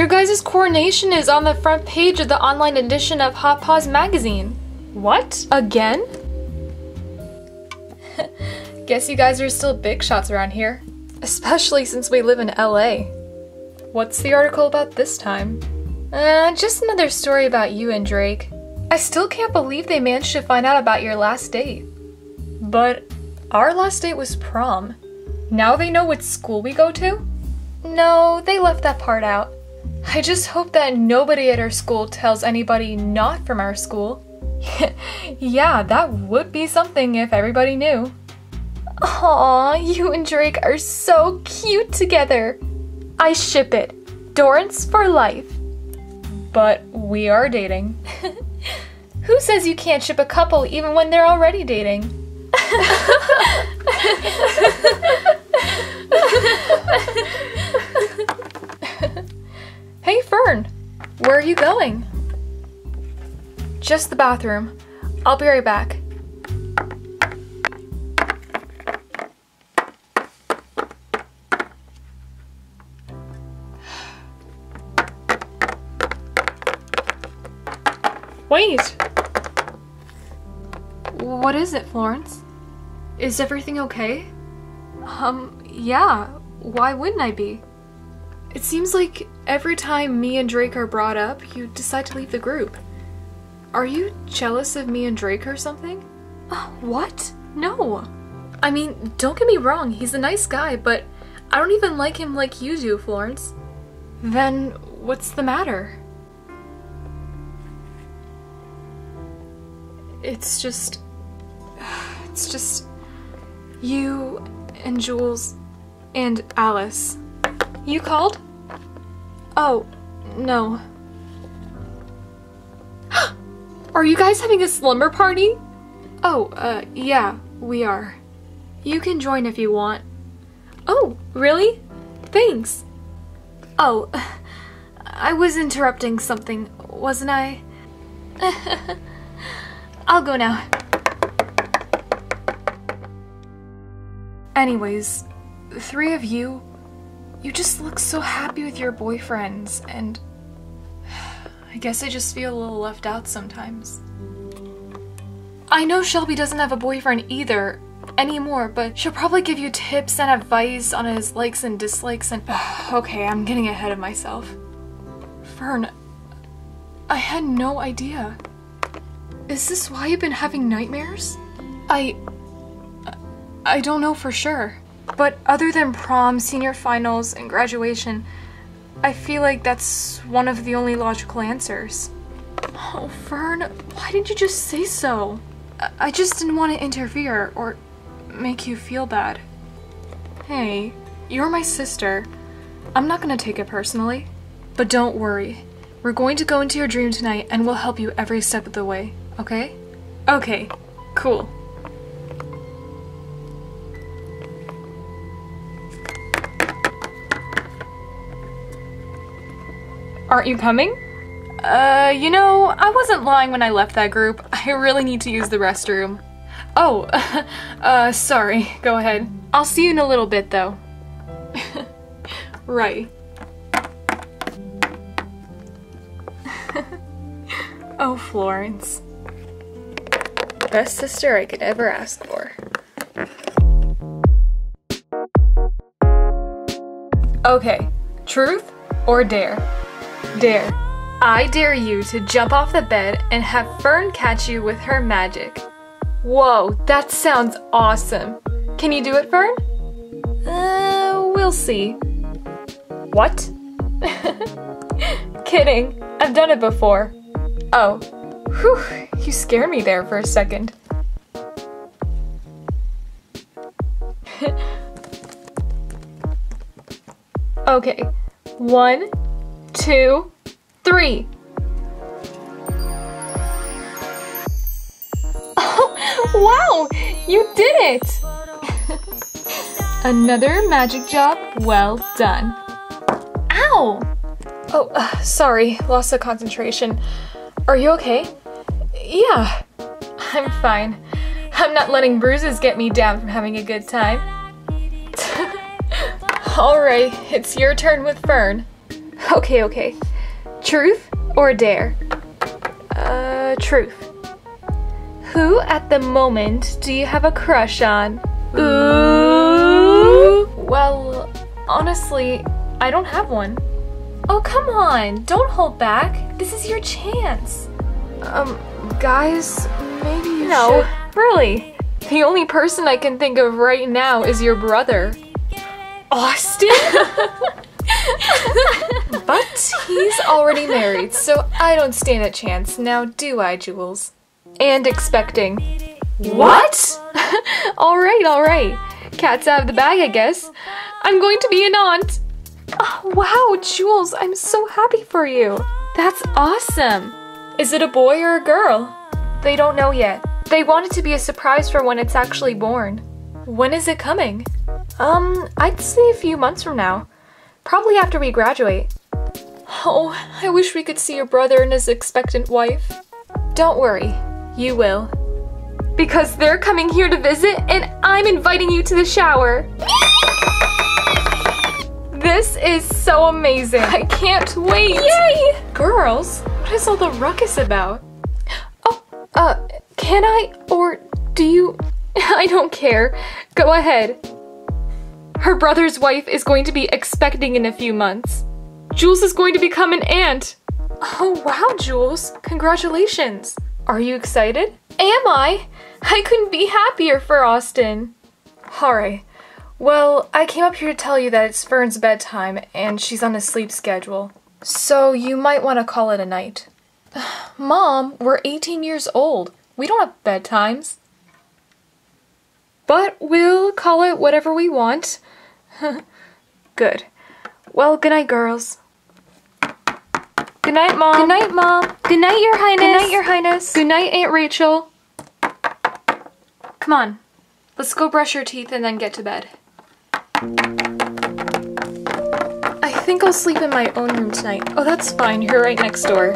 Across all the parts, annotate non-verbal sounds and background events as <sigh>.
Your guys' coronation is on the front page of the online edition of Hot Paws magazine. What? Again? <laughs> Guess you guys are still big shots around here. Especially since we live in LA. What's the article about this time? Uh, just another story about you and Drake. I still can't believe they managed to find out about your last date. But our last date was prom. Now they know what school we go to? No, they left that part out. I just hope that nobody at our school tells anybody not from our school. <laughs> yeah, that would be something if everybody knew. Aw, you and Drake are so cute together. I ship it. Dorrance for life. But we are dating. <laughs> Who says you can't ship a couple even when they're already dating? <laughs> where are you going? Just the bathroom. I'll be right back. Wait! What is it, Florence? Is everything okay? Um, yeah. Why wouldn't I be? It seems like every time me and Drake are brought up, you decide to leave the group. Are you jealous of me and Drake or something? Uh, what? No. I mean, don't get me wrong, he's a nice guy, but I don't even like him like you do, Florence. Then what's the matter? It's just. <sighs> It's just. You and Jules and Alice. You called? Oh, no. <gasps> are you guys having a slumber party? Oh, uh, yeah, we are. You can join if you want. Oh, really? Thanks. Oh, <sighs> I was interrupting something, wasn't I? <laughs> I'll go now. Anyways, three of you, you just look so happy with your boyfriends, and I guess I just feel a little left out sometimes. I know Shelby doesn't have a boyfriend either anymore, but she'll probably give you tips and advice on his likes and dislikes and- <sighs> Okay, I'm getting ahead of myself. Fern, I had no idea. Is this why you've been having nightmares? I... I don't know for sure. But other than prom, senior finals, and graduation, I feel like that's one of the only logical answers. Oh, Fern, why didn't you just say so? I, I just didn't want to interfere or make you feel bad. Hey, you're my sister. I'm not gonna take it personally. But don't worry. We're going to go into your dream tonight and we'll help you every step of the way, okay? Okay, cool. Aren't you coming? Uh, you know, I wasn't lying when I left that group. I really need to use the restroom. Oh, <laughs> uh, sorry. Go ahead. I'll see you in a little bit, though. right. <laughs> oh, Florence. Best sister I could ever ask for. Okay, truth or dare? Dare. I dare you to jump off the bed and have Fern catch you with her magic. Whoa, that sounds awesome. Can you do it, Fern? Uh, we'll see. What? <laughs> Kidding. I've done it before. Oh. Whew, you scared me there for a second. <laughs> okay. One, two, three. Oh, <laughs> wow! You did it! <laughs> Another magic job well done. Ow! Oh, uh, sorry, lost of concentration. Are you okay? Yeah, I'm fine. I'm not letting bruises get me down from having a good time. <laughs> Alright, it's your turn with Fern. <laughs> Okay, okay. Truth or dare? Uh, truth. Who at the moment do you have a crush on? Ooh. Well, honestly, I don't have one. Oh, come on. Don't hold back. This is your chance. Um, guys, maybe you No, really. The only person I can think of right now is your brother. Austin? <laughs> but he's already married, so I don't stand a chance now, do I, Jules? And expecting. What? <laughs> alright, alright. Cat's out of the bag, I guess. I'm going to be an aunt. Oh, wow, Jules, I'm so happy for you. That's awesome. Is it a boy or a girl? They don't know yet. They want it to be a surprise for when it's actually born. When is it coming? Um, I'd say a few months from now. Probably after we graduate. Oh, I wish we could see your brother and his expectant wife. Don't worry, you will. Because they're coming here to visit and I'm inviting you to the shower. This is so amazing. I can't wait. Yay! Girls, what is all the ruckus about? Oh, uh, can I? Or do you? <laughs> I don't care. Go ahead. Her brother's wife is going to be expecting in a few months. Jules is going to become an aunt. Oh, wow, Jules. Congratulations. Are you excited? Am I? I couldn't be happier for Austin. Alright. Well, I came up here to tell you that it's Fern's bedtime and she's on a sleep schedule. So you might want to call it a night. <sighs> Mom, we're 18 years old. We don't have bedtimes. But we'll call it whatever we want. <laughs> Good. Well, good night, girls. Good night, Mom. Good night, Mom. Good night, Your Highness. Good night, Your Highness. Good night, Aunt Rachel. Come on. Let's go brush your teeth and then get to bed. I think I'll sleep in my own room tonight. Oh, that's fine. You're right next door.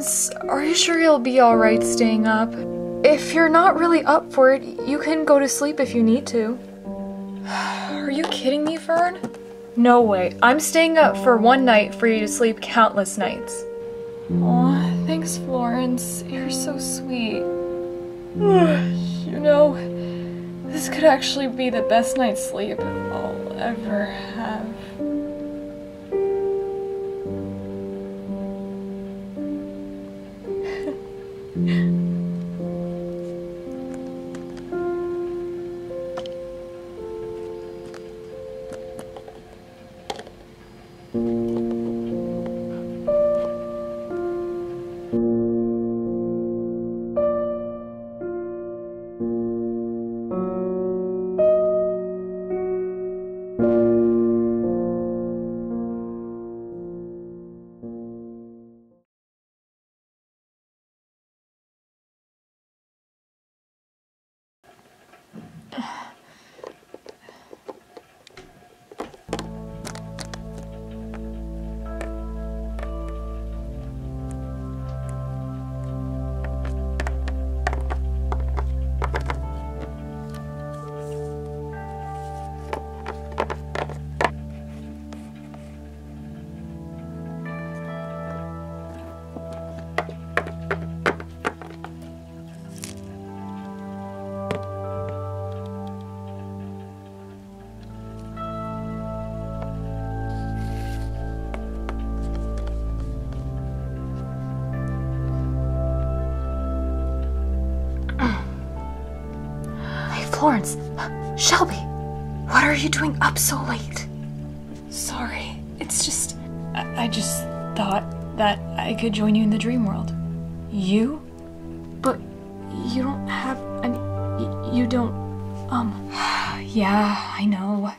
Are you sure you'll be alright staying up? If you're not really up for it, you can go to sleep if you need to. <sighs> Are you kidding me, Fern? No way. I'm staying up for one night for you to sleep countless nights. Aw, thanks, Florence. You're so sweet. <sighs> you know, this could actually be the best night's sleep I'll ever have. Florence! Shelby! What are you doing up so late? Sorry, it's just. I, I just thought that I could join you in the dream world. You? But you don't have any. You don't. Um. <sighs> Yeah, I know.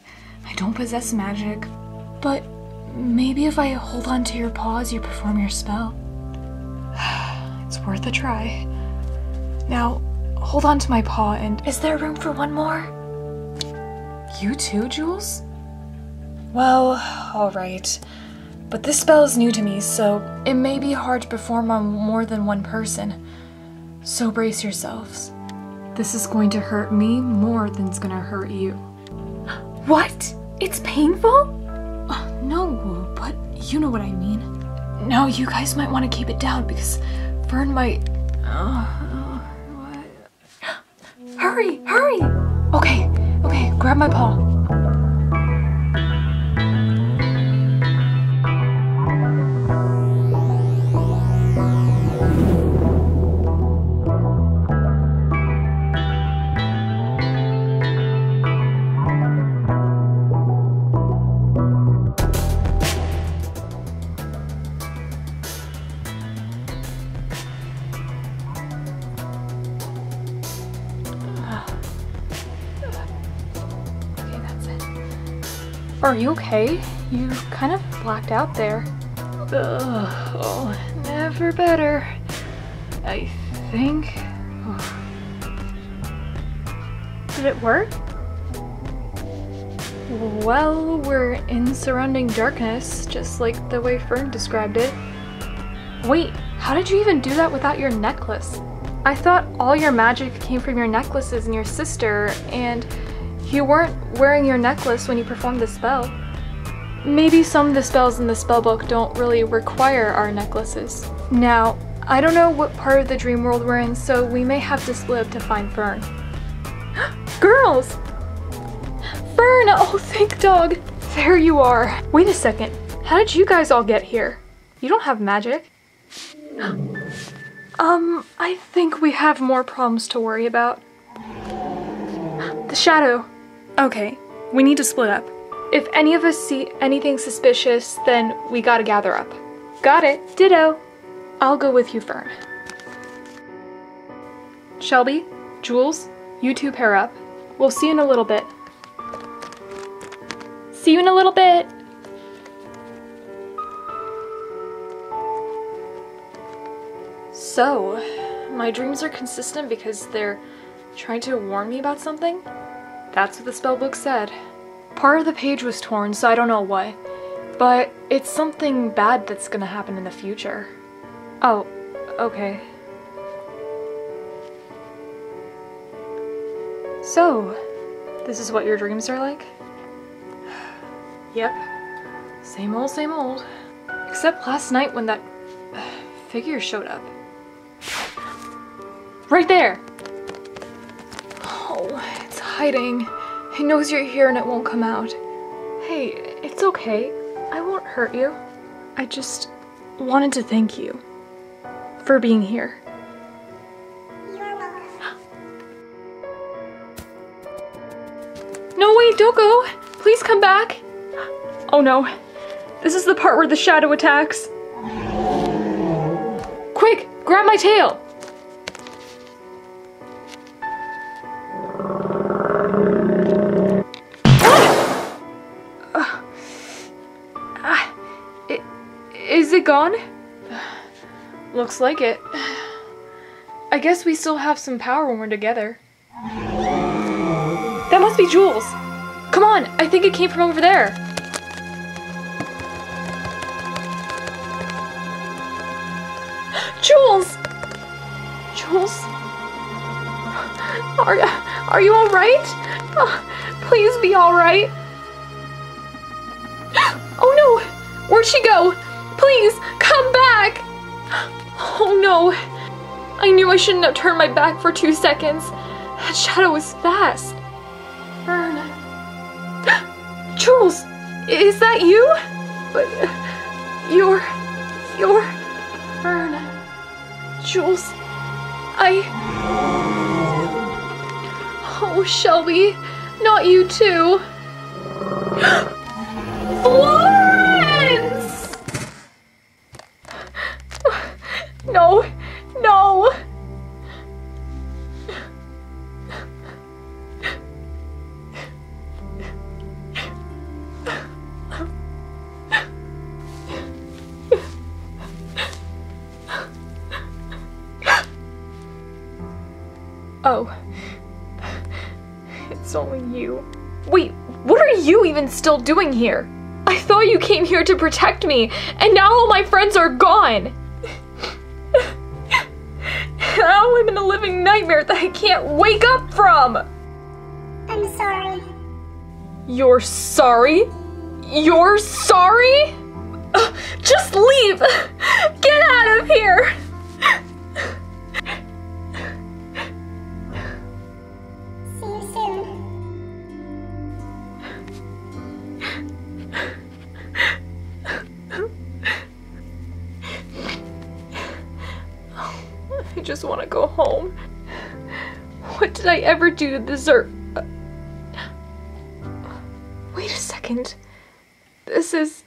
I don't possess magic. But maybe if I hold on to your paws, you perform your spell. <sighs> It's worth a try. Now, hold on to my paw and. Is there room for one more? You too, Jules? Well, alright. But this spell is new to me, so it may be hard to perform on more than one person. So brace yourselves. This is going to hurt me more than it's gonna hurt you. What? It's painful? Uh, no, but you know what I mean. No, you guys might want to keep it down because Fern might. Uh? Hurry, hurry! Okay, okay, grab my paw. Are you okay? You kind of blacked out there. Ugh, oh, never better. I think. <sighs> Did it work? Well, we're in surrounding darkness, just like the way Fern described it. Wait, how did you even do that without your necklace? I thought all your magic came from your necklaces and your sister, and you weren't wearing your necklace when you performed the spell. Maybe some of the spells in the spellbook don't really require our necklaces. Now, I don't know what part of the dream world we're in, so we may have to split up to find Fern. <gasps> Girls! Fern! Oh, thank dog! There you are. Wait a second. How did you guys all get here? You don't have magic. <gasps> um, I think we have more problems to worry about. The shadow. Okay, we need to split up. If any of us see anything suspicious, then we gotta gather up. Got it. Ditto. I'll go with you, Fern. Shelby, Jules, you two pair up. We'll see you in a little bit. See you in a little bit. So, my dreams are consistent because they're trying to warn me about something? That's what the spellbook said. Part of the page was torn, so I don't know what. But it's something bad that's gonna happen in the future. Oh, okay. So, this is what your dreams are like? <sighs> Yep. Same old, same old. Except last night when that <sighs> figure showed up. Right there! Oh, hiding. It knows you're here and it won't come out. Hey, it's okay. I won't hurt you. I just wanted to thank you for being here. <gasps> No, wait, don't go! Please come back! <gasps> Oh no. This is the part where the shadow attacks. Quick, grab my tail! Gone? Looks like it. I guess we still have some power when we're together. That must be Jules. Come on, I think it came from over there. Jules! Jules? Are, are you alright? Oh, please be alright. <gasps> Oh no! Where'd she go? Please, come back! Oh no! I knew I shouldn't have turned my back for two seconds. That shadow was fast. Fern. Jules! Is that you? But you're. You're. Fern. Jules. I. Oh, Shelby. Not you too. <gasps> No, no. Oh. It's only you. Wait, what are you even still doing here? I thought you came here to protect me, and now all my friends are gone! Now <laughs> oh, I'm in a living nightmare that I can't wake up from! I'm sorry. You're sorry? You're sorry? Just leave! <laughs> Get out of here! Want to go home. What did I ever do to deserve? uh, Wait a second. This is.